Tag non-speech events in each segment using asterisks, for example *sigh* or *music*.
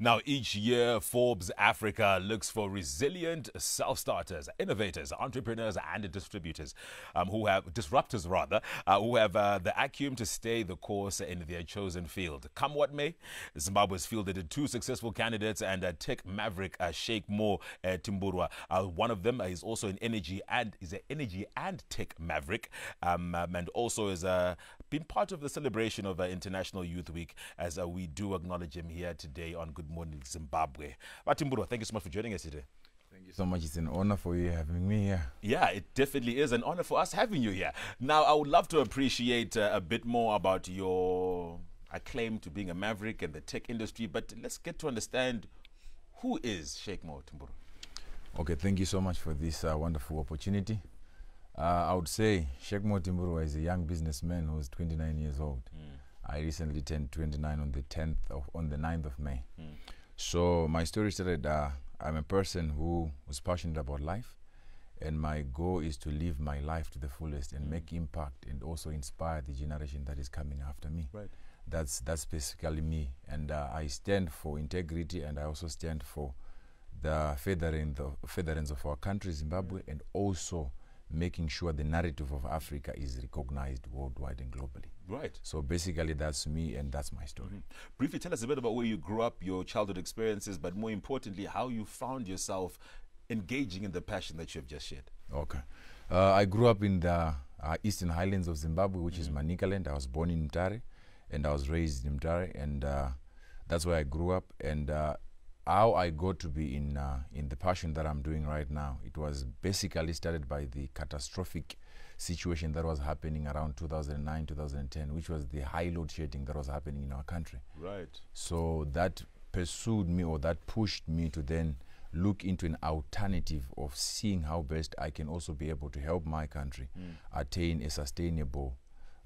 Now, each year, Forbes Africa looks for resilient self starters, innovators, entrepreneurs, and distributors um, who have disruptors, rather, uh, who have uh, the acumen to stay the course in their chosen field. Come what may, Zimbabwe's fielded two successful candidates and a tech maverick, uh, Shakemore uh, Timburwa. Uh, one of them is also an energy and is an energy and tech maverick, um, um, and also has uh, been part of the celebration of uh, International Youth Week as uh, we do acknowledge him here today on Good Morning Zimbabwe. Timburwa, thank you so much for joining us today. Thank you so much. It's an honor for you having me here. Yeah, it definitely is an honor for us having you here. Now, I would love to appreciate uh, a bit more about your acclaim to being a maverick in the tech industry, but let's get to understand who is Shakemore Timburwa. Okay, thank you so much for this uh, wonderful opportunity. Uh, I would say Shakemore Timburwa is a young businessman who's 29 years old. I recently turned 29 on the 10th of on the 9th of May. So my story started. Uh, I'm a person who was passionate about life, and my goal is to live my life to the fullest and make impact and also inspire the generation that is coming after me. Right. That's that's basically me, and uh, I stand for integrity, and I also stand for the furthering the furtherance of our country, Zimbabwe, and also making sure the narrative of Africa is recognized worldwide and globally. Right. So basically, that's me, and that's my story. Briefly tell us a bit about where you grew up, your childhood experiences, but more importantly, how you found yourself engaging in the passion that you have just shared. Okay. Uh, I grew up in the uh, eastern highlands of Zimbabwe, which is Manicaland. I was born in Mutare, and I was raised in Mutare, and uh, that's where I grew up. And uh, how I got to be in uh, in the passion that I'm doing right now, it was basically started by the catastrophic situation that was happening around 2009, 2010, which was the high load shedding that was happening in our country. Right. So that pursued me or that pushed me to then look into an alternative of seeing how best I can also be able to help my country attain a sustainable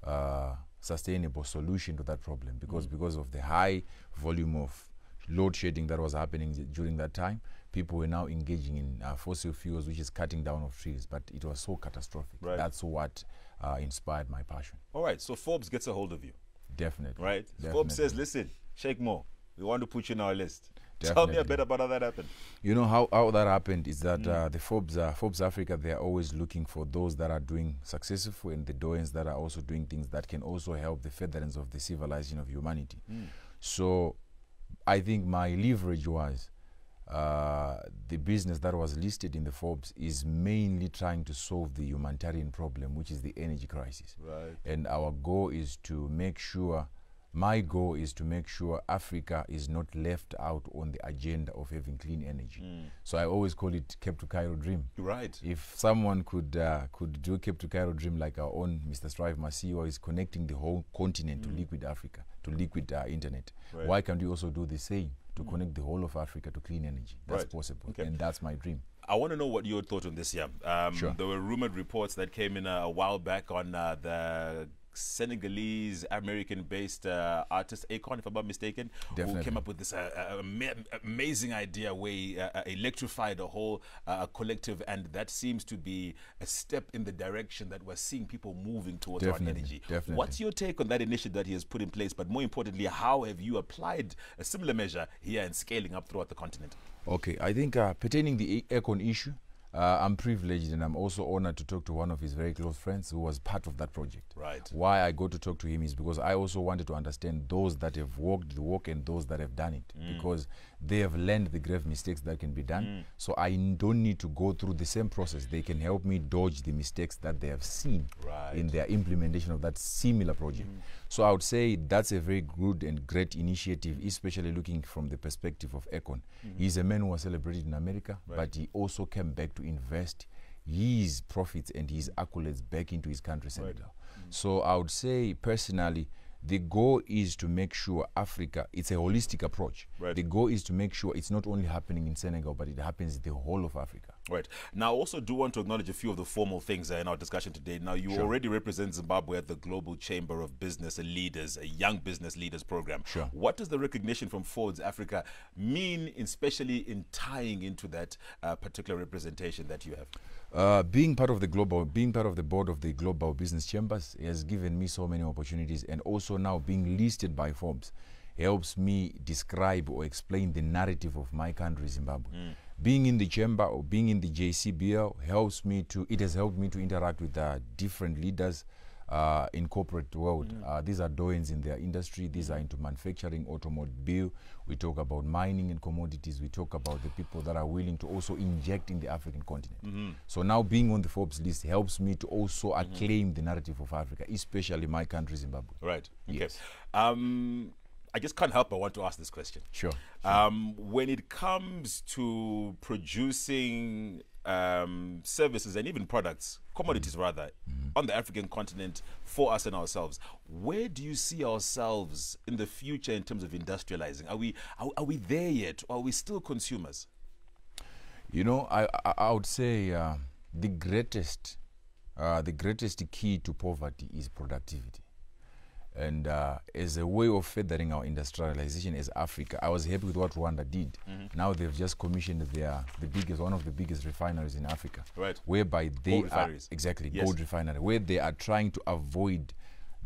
uh, sustainable solution to that problem because because of the high volume of load shedding that was happening during that time people were now engaging in uh, fossil fuels which is cutting down of trees but it was so catastrophic Right. that's what uh, inspired my passion All right. So Forbes gets a hold of you, definitely right? definitely. Forbes says, listen, Shakemore, we want to put you in our list. *laughs* Tell me a bit about how that happened. You know how, how that happened is that uh, the Forbes uh, Forbes Africa they are always looking for those that are doing successful and the doings that are also doing things that can also help the furtherance of the civilization of humanity. So I think my leverage was uh, the business that was listed in the Forbes is mainly trying to solve the humanitarian problem, which is the energy crisis Right. and our goal is to make sure my goal is to make sure africa is not left out on the agenda of having clean energy so i always call it cape to cairo dream Right. if someone could uh, could do cape to cairo dream like our own mr strive masiyiwa is connecting the whole continent to liquid africa to liquid uh, internet Right. why can't we also do the same to connect the whole of africa to clean energy that's Right. possible Okay. and that's my dream I want to know what your thought on this, yeah. Um, Sure. There were rumored reports that came in a, a while back on uh, the Senegalese American-based uh, artist Akon, if I'm not mistaken, who came up with this uh, uh, ama- amazing idea where he uh, uh, electrified a whole uh, collective, and that seems to be a step in the direction that we're seeing people moving towards our energy. definitely. What's your take on that initiative that he has put in place? But more importantly, how have you applied a similar measure here and scaling up throughout the continent? Okay, I think uh, pertaining the A- Akon issue, uh, I'm privileged and I'm also honored to talk to one of his very close friends who was part of that project. Right. Why I go to talk to him is because I also wanted to understand those that have walked the walk and those that have done it because they have learned the grave mistakes that can be done. Mm. So I don't need to go through the same process. They can help me dodge the mistakes that they have seen Right. in their implementation of that similar project. Mm. So I would say that's a very good and great initiative, especially looking from the perspective of Akon. Mm-hmm. He's a man who was celebrated in America, but he also came back to invest his profits and his accolades back into his country, Senegal. Mm. So I would say personally, the goal is to make sure Africa, it's a holistic approach. Right. The goal is to make sure it's not only happening in Senegal, but it happens in the whole of Africa. Right. Now, I also do want to acknowledge a few of the formal things in our discussion today. Now, you already represent Zimbabwe at the Global Chamber of Business Leaders, a Young Business Leaders program. Sure. What does the recognition from Forbes Africa mean, especially in tying into that uh, particular representation that you have? Uh, being part of the global, being part of the board of the global business chambers has given me so many opportunities, and also now being listed by Forbes helps me describe or explain the narrative of my country, Zimbabwe. Being in the chamber or being in the JCBL helps me to, it has helped me to interact with uh, different leaders uh, in corporate world. Uh, these are doyens in their industry. These are into manufacturing, automobile. We talk about mining and commodities. We talk about the people that are willing to also inject in the African continent. So now being on the Forbes list helps me to also acclaim the narrative of Africa, especially my country, Zimbabwe. Right. Okay. Yes. Um, I just can't help but want to ask this question. Sure. Um, when it comes to producing um, services and even products, commodities rather, on the African continent for us and ourselves, where do you see ourselves in the future in terms of industrializing? Are we are, are we there yet, or are we still consumers? You know, I I, I would say uh, the greatest uh, the greatest key to poverty is productivity. And uh, as a way of furthering our industrialization as Africa, I was happy with what Rwanda did. Now they've just commissioned their the biggest one of the biggest refineries in Africa, Right. whereby they Gold are refineries. exactly Yes. gold refinery, where they are trying to avoid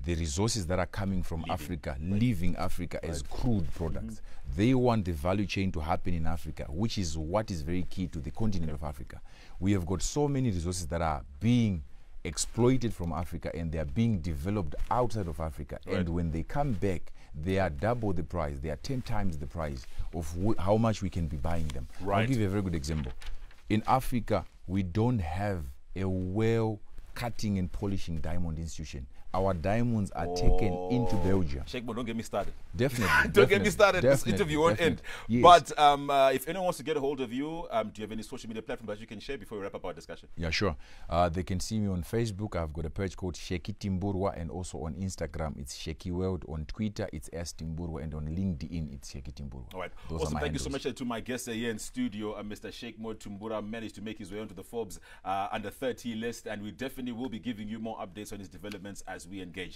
the resources that are coming from Africa, leaving Africa as crude products. They want the value chain to happen in Africa, which is what is very key to the continent of Africa. We have got so many resources that are being exploited from Africa and they are being developed outside of Africa. Right. And when they come back, they are double the price. They are 10 times the price of how much we can be buying them. Right. I'll give you a very good example. In Africa, we don't have a well cutting and polishing diamond institution. Our diamonds are taken into Belgium. Sheikh, don't get me started. *laughs* *laughs* Definitely. Don't get me started. This interview won't end. Yes. But um, uh, if anyone wants to get a hold of you, um, do you have any social media platforms that you can share before we wrap up our discussion? Yeah, sure. Uh, they can see me on Facebook. I've got a page called Sheki Timburwa, and also on Instagram, it's Sheki World. On Twitter, it's S Timburwa, and on LinkedIn, it's Sheki Timburwa. All right. Those also, thank you so much uh, to my guest uh, here in studio, uh, Mr. Sheikh Mo Timburwa managed to make his way onto the Forbes uh, under 30 list, and we definitely will be giving you more updates on his developments as we engage.